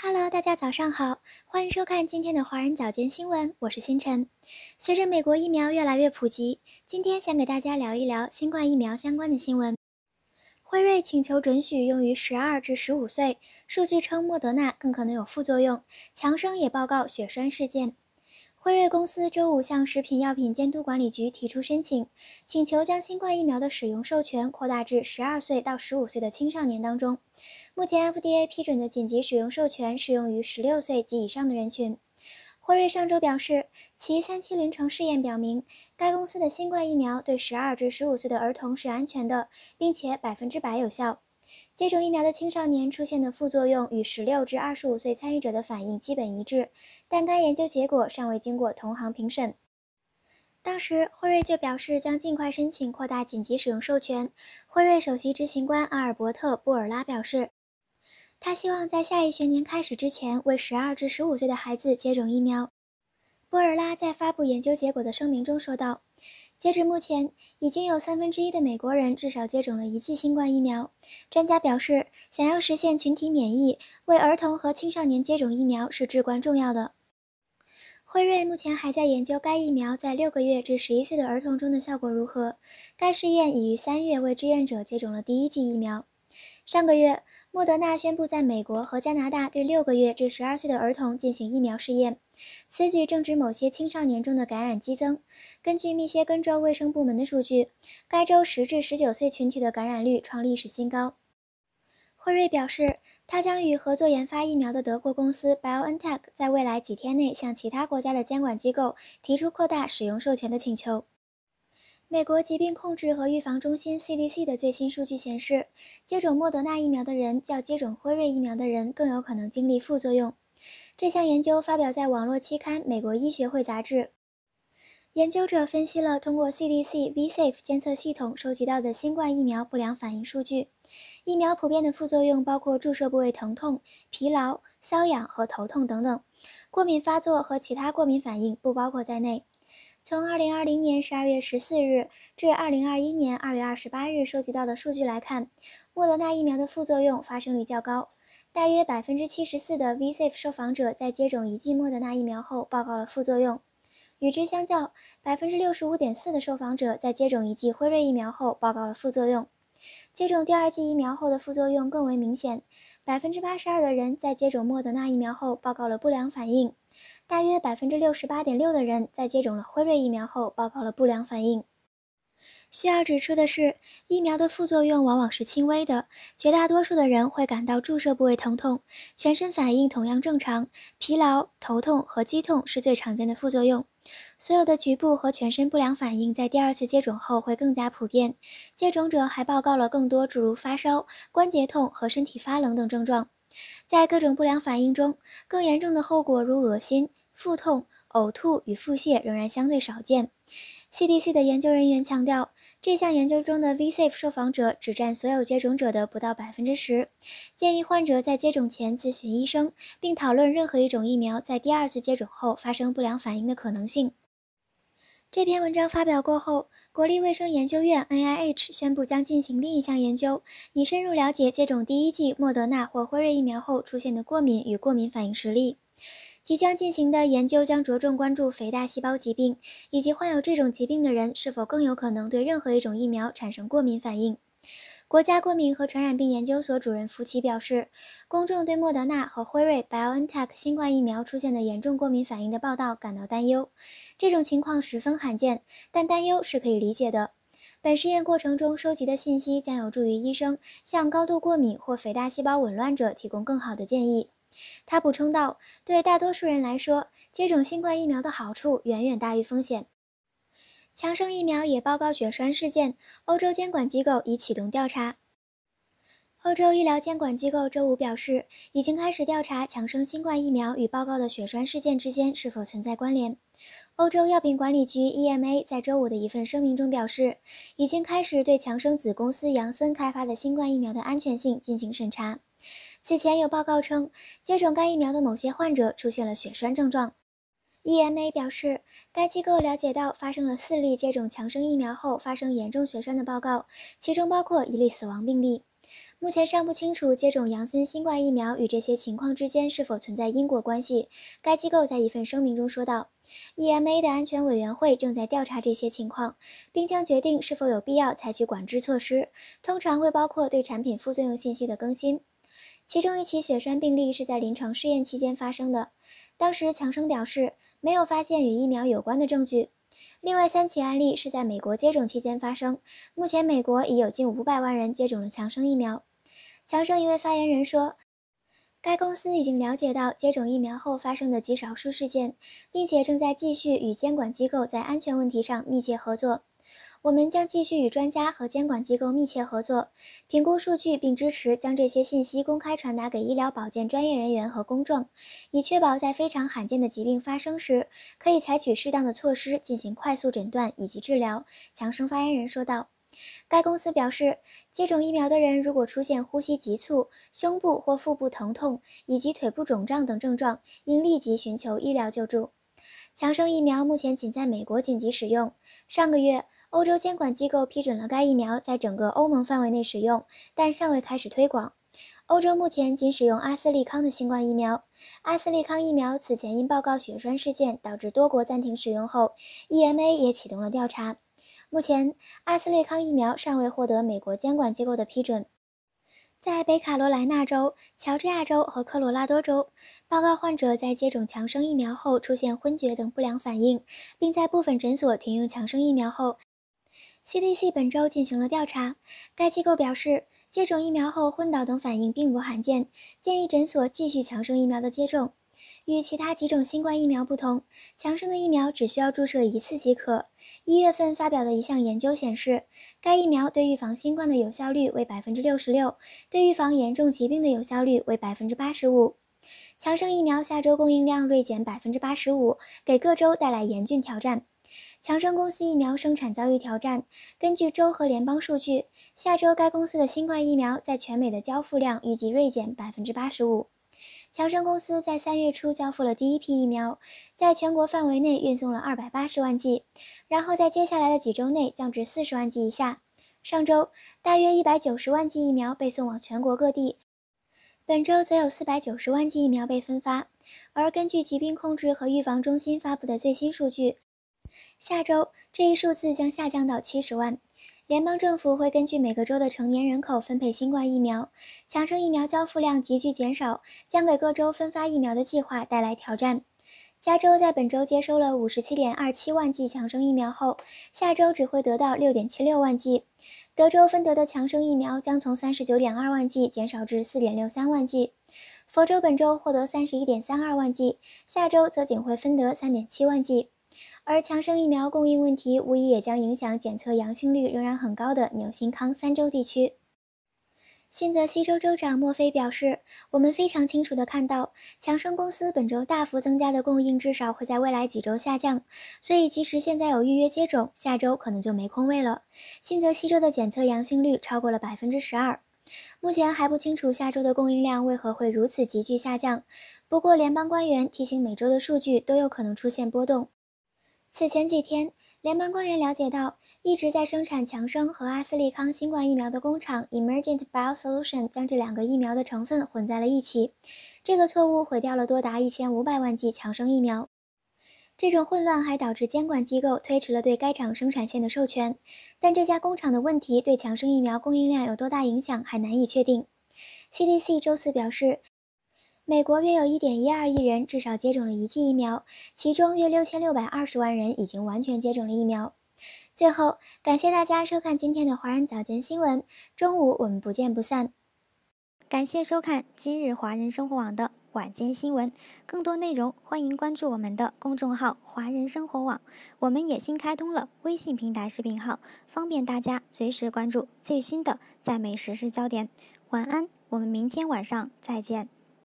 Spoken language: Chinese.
Hello，大家早上好，欢迎收看今天的华人早间新闻，我是星辰。随着美国疫苗越来越普及，今天想给大家聊一聊新冠疫苗相关的新闻。辉瑞请求准许用于十二至十五岁，数据称莫德纳更可能有副作用。强生也报告血栓事件。辉瑞公司周五向食品药品监督管理局提出申请，请求将新冠疫苗的使用授权扩大至十二岁到十五岁的青少年当中。目前 FDA 批准的紧急使用授权适用于十六岁及以上的人群。辉瑞上周表示，其三期临床试验表明，该公司的新冠疫苗对十二至十五岁的儿童是安全的，并且百分之百有效。接种疫苗的青少年出现的副作用与十六至二十五岁参与者的反应基本一致，但该研究结果尚未经过同行评审。当时，辉瑞就表示将尽快申请扩大紧急使用授权。辉瑞首席执行官阿尔伯特·布尔拉表示，他希望在下一学年开始之前为十二至十五岁的孩子接种疫苗。波尔拉在发布研究结果的声明中说道。截至目前，已经有三分之一的美国人至少接种了一剂新冠疫苗。专家表示，想要实现群体免疫，为儿童和青少年接种疫苗是至关重要的。辉瑞目前还在研究该疫苗在六个月至十一岁的儿童中的效果如何。该试验已于三月为志愿者接种了第一剂疫苗。上个月。莫德纳宣布在美国和加拿大对六个月至十二岁的儿童进行疫苗试验，此举正值某些青少年中的感染激增。根据密歇根州卫生部门的数据，该州十至十九岁群体的感染率创历史新高。辉瑞表示，他将与合作研发疫苗的德国公司 BioNTech 在未来几天内向其他国家的监管机构提出扩大使用授权的请求。美国疾病控制和预防中心 （CDC） 的最新数据显示，接种莫德纳疫苗的人较接种辉瑞疫苗的人更有可能经历副作用。这项研究发表在网络期刊《美国医学会杂志》。研究者分析了通过 CDC VSafe 监测系统收集到的新冠疫苗不良反应数据。疫苗普遍的副作用包括注射部位疼痛、疲劳、瘙痒和头痛等等。过敏发作和其他过敏反应不包括在内。从2020年12月14日至2021年2月28日收集到的数据来看，莫德纳疫苗的副作用发生率较高，大约74%的 VSafe 受访者在接种一剂莫德纳疫苗后报告了副作用。与之相较，65.4%的受访者在接种一剂辉瑞疫苗后报告了副作用。接种第二剂疫苗后的副作用更为明显，82%的人在接种莫德纳疫苗后报告了不良反应。大约百分之六十八点六的人在接种了辉瑞疫苗后报告了不良反应。需要指出的是，疫苗的副作用往往是轻微的，绝大多数的人会感到注射部位疼痛，全身反应同样正常。疲劳、头痛和肌痛是最常见的副作用。所有的局部和全身不良反应在第二次接种后会更加普遍。接种者还报告了更多诸如发烧、关节痛和身体发冷等症状。在各种不良反应中，更严重的后果如恶心、腹痛、呕吐与腹泻仍然相对少见。CDC 的研究人员强调，这项研究中的 VSafe 受访者只占所有接种者的不到百分之十。建议患者在接种前咨询医生，并讨论任何一种疫苗在第二次接种后发生不良反应的可能性。这篇文章发表过后，国立卫生研究院 （NIH） 宣布将进行另一项研究，以深入了解接种第一剂莫德纳或辉瑞疫苗后出现的过敏与过敏反应实例。即将进行的研究将着重关注肥大细胞疾病，以及患有这种疾病的人是否更有可能对任何一种疫苗产生过敏反应。国家过敏和传染病研究所主任福奇表示，公众对莫德纳和辉瑞 （BioNTech） 新冠疫苗出现的严重过敏反应的报道感到担忧。这种情况十分罕见，但担忧是可以理解的。本实验过程中收集的信息将有助于医生向高度过敏或肥大细胞紊乱者提供更好的建议。他补充道：“对大多数人来说，接种新冠疫苗的好处远远大于风险。”强生疫苗也报告血栓事件，欧洲监管机构已启动调查。欧洲医疗监管机构周五表示，已经开始调查强生新冠疫苗与报告的血栓事件之间是否存在关联。欧洲药品管理局 （EMA） 在周五的一份声明中表示，已经开始对强生子公司杨森开发的新冠疫苗的安全性进行审查。此前有报告称，接种该疫苗的某些患者出现了血栓症状。EMA 表示，该机构了解到发生了四例接种强生疫苗后发生严重血栓的报告，其中包括一例死亡病例。目前尚不清楚接种杨森新冠疫苗与这些情况之间是否存在因果关系。该机构在一份声明中说道：“EMA 的安全委员会正在调查这些情况，并将决定是否有必要采取管制措施，通常会包括对产品副作用信息的更新。”其中一起血栓病例是在临床试验期间发生的，当时强生表示没有发现与疫苗有关的证据。另外三起案例是在美国接种期间发生。目前，美国已有近五百万人接种了强生疫苗。强生一位发言人说，该公司已经了解到接种疫苗后发生的极少数事件，并且正在继续与监管机构在安全问题上密切合作。我们将继续与专家和监管机构密切合作，评估数据，并支持将这些信息公开传达给医疗保健专业人员和公众，以确保在非常罕见的疾病发生时，可以采取适当的措施进行快速诊断以及治疗。强生发言人说道。该公司表示，接种疫苗的人如果出现呼吸急促、胸部或腹部疼痛以及腿部肿胀等症状，应立即寻求医疗救助。强生疫苗目前仅在美国紧急使用。上个月。欧洲监管机构批准了该疫苗在整个欧盟范围内使用，但尚未开始推广。欧洲目前仅使用阿斯利康的新冠疫苗。阿斯利康疫苗此前因报告血栓事件导致多国暂停使用后，EMA 也启动了调查。目前，阿斯利康疫苗尚未获得美国监管机构的批准。在北卡罗来纳州、乔治亚州和科罗拉多州，报告患者在接种强生疫苗后出现昏厥等不良反应，并在部分诊所停用强生疫苗后。CDC 本周进行了调查，该机构表示，接种疫苗后昏倒等反应并不罕见，建议诊所继续强生疫苗的接种。与其他几种新冠疫苗不同，强生的疫苗只需要注射一次即可。一月份发表的一项研究显示，该疫苗对预防新冠的有效率为百分之六十六，对预防严重疾病的有效率为百分之八十五。强生疫苗下周供应量锐减百分之八十五，给各州带来严峻挑战。强生公司疫苗生产遭遇挑战。根据州和联邦数据，下周该公司的新冠疫苗在全美的交付量预计锐减百分之八十五。强生公司在三月初交付了第一批疫苗，在全国范围内运送了二百八十万剂，然后在接下来的几周内降至四十万剂以下。上周大约一百九十万剂疫苗被送往全国各地，本周则有四百九十万剂疫苗被分发。而根据疾病控制和预防中心发布的最新数据。下周这一数字将下降到七十万。联邦政府会根据每个州的成年人口分配新冠疫苗。强生疫苗交付量急剧减少，将给各州分发疫苗的计划带来挑战。加州在本周接收了五十七点二七万剂强生疫苗后，下周只会得到六点七六万剂。德州分得的强生疫苗将从三十九点二万剂减少至四点六三万剂。佛州本周获得三十一点三二万剂，下周则仅会分得三点七万剂。而强生疫苗供应问题无疑也将影响检测阳性率仍然很高的纽新康三州地区。新泽西州州长莫菲表示：“我们非常清楚地看到，强生公司本周大幅增加的供应至少会在未来几周下降，所以即使现在有预约接种，下周可能就没空位了。”新泽西州的检测阳性率超过了百分之十二。目前还不清楚下周的供应量为何会如此急剧下降，不过联邦官员提醒，每周的数据都有可能出现波动。此前几天，联邦官员了解到，一直在生产强生和阿斯利康新冠疫苗的工厂 Emergent BioSolution 将这两个疫苗的成分混在了一起。这个错误毁掉了多达一千五百万剂强生疫苗。这种混乱还导致监管机构推迟了对该厂生产线的授权。但这家工厂的问题对强生疫苗供应量有多大影响，还难以确定。CDC 周四表示。美国约有1.12亿人至少接种了一剂疫苗，其中约6620万人已经完全接种了疫苗。最后，感谢大家收看今天的华人早间新闻，中午我们不见不散。感谢收看今日华人生活网的晚间新闻，更多内容欢迎关注我们的公众号“华人生活网”，我们也新开通了微信平台视频号，方便大家随时关注最新的在美时事焦点。晚安，我们明天晚上再见。